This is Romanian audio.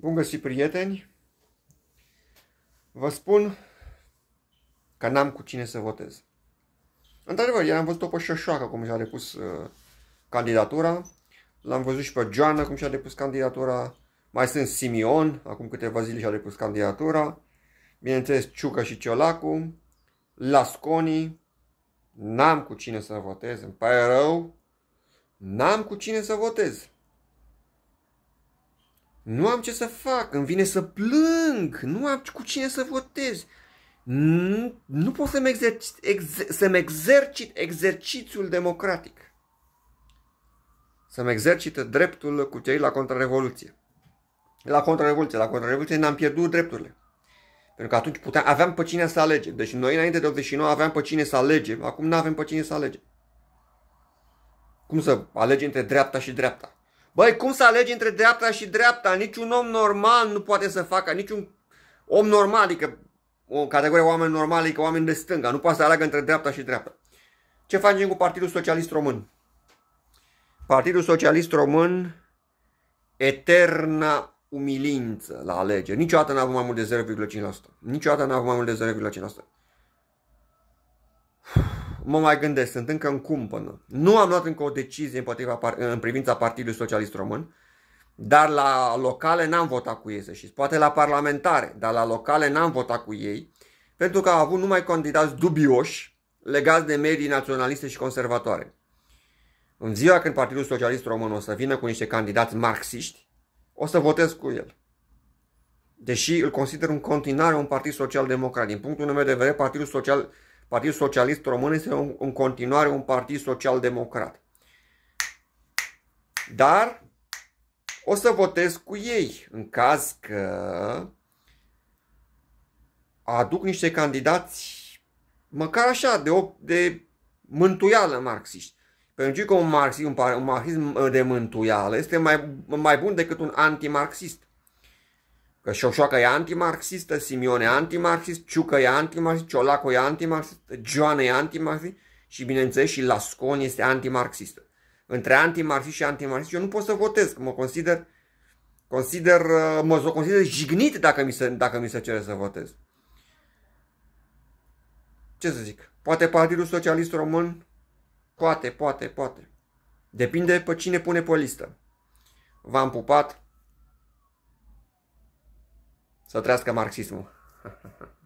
Bun găsit, prieteni! Vă spun că n-am cu cine să votez. Într-adevăr, ieri am văzut-o pe Șoșoacă cum și-a depus uh, candidatura. L-am văzut și pe Joana cum și-a depus candidatura. Mai sunt Simion, acum câteva zile și-a depus candidatura. Bineînțeles, Ciucă și Ciolacu. Lasconi. N-am cu cine să votez, îmi pare rău. N-am cu cine să votez. Nu am ce să fac, îmi vine să plâng, nu am cu cine să votez. Nu, nu pot să-mi exercit, exer, să exercit exercițiul democratic. Să-mi exercit dreptul cu cei la contrarevoluție. La contrarevoluție, la contrarevoluție ne-am pierdut drepturile. Pentru că atunci puteam, aveam pe cine să alegem. Deci noi înainte de 89 aveam pe cine să alegem, acum nu avem pe cine să alegem. Cum să alegem între dreapta și dreapta? Băi, cum să alegi între dreapta și dreapta? Niciun om normal nu poate să facă, niciun om normal, adică o categorie oameni normali, adică oameni de stânga, nu poate să aleagă între dreapta și dreapta. Ce facem cu Partidul Socialist Român? Partidul Socialist Român, eterna umilință la alegeri. Niciodată n-a avut mai mult de 0,5%. Niciodată n-a avut mai mult de 0,5% mă mai gândesc, sunt încă în cumpănă. Nu am luat încă o decizie împotriva, în privința Partidului Socialist Român, dar la locale n-am votat cu ei, să știți. Poate la parlamentare, dar la locale n-am votat cu ei, pentru că au avut numai candidați dubioși legați de medii naționaliste și conservatoare. În ziua când Partidul Socialist Român o să vină cu niște candidați marxiști, o să votez cu el. Deși îl consider în continuare un partid social-democrat. Din punctul meu de vedere, Partidul Social Partidul Socialist Român este în continuare un partid social-democrat. Dar o să votez cu ei în caz că aduc niște candidați măcar așa de, de mântuială marxiști. Pentru că un marxism, un marxism de mântuială este mai, mai bun decât un antimarxist. Că Șoșoacă e antimarxistă, Simione e antimarxist, Ciucă e antimarxist, Ciolaco e antimarxist, Joana e antimarxist și bineînțeles și Lasconi este antimarxistă. Între antimarxist și antimarxist eu nu pot să votez, că mă consider, consider, uh, mă consider jignit dacă mi, se, dacă mi se cere să votez. Ce să zic? Poate Partidul Socialist Român? Poate, poate, poate. Depinde pe cine pune pe listă. V-am pupat. Sotraska marksizmu.